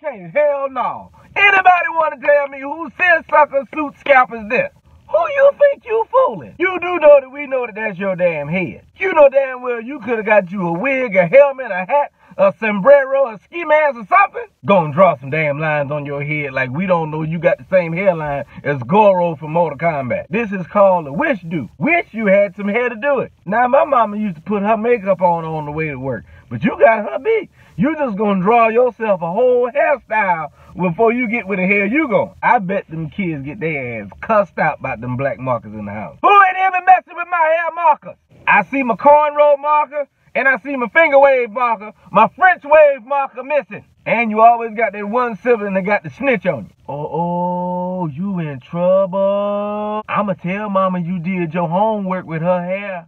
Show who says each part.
Speaker 1: Okay, hell no. Anybody want to tell me who seersucker suit scalp is this? Who you think you fooling? You do know that we know that that's your damn head. You know damn well you could have got you a wig, a helmet, a hat, a sombrero, a ski mask or something. Gonna draw some damn lines on your head like we don't know you got the same hairline as Goro from Mortal Kombat. This is called a wish do. Wish you had some hair to do it. Now my mama used to put her makeup on on the way to work, but you got her beat. You just gonna draw yourself a whole hairstyle before you get with the hair you going. I bet them kids get their ass cussed out by them black markers in the house. Who ain't even messing with my hair markers? I see my cornrow marker and I see my finger wave marker, my French wave marker missing. And you always got that one sibling that got the snitch on you. Oh, oh, you in trouble. I'ma tell mama you did your homework with her hair.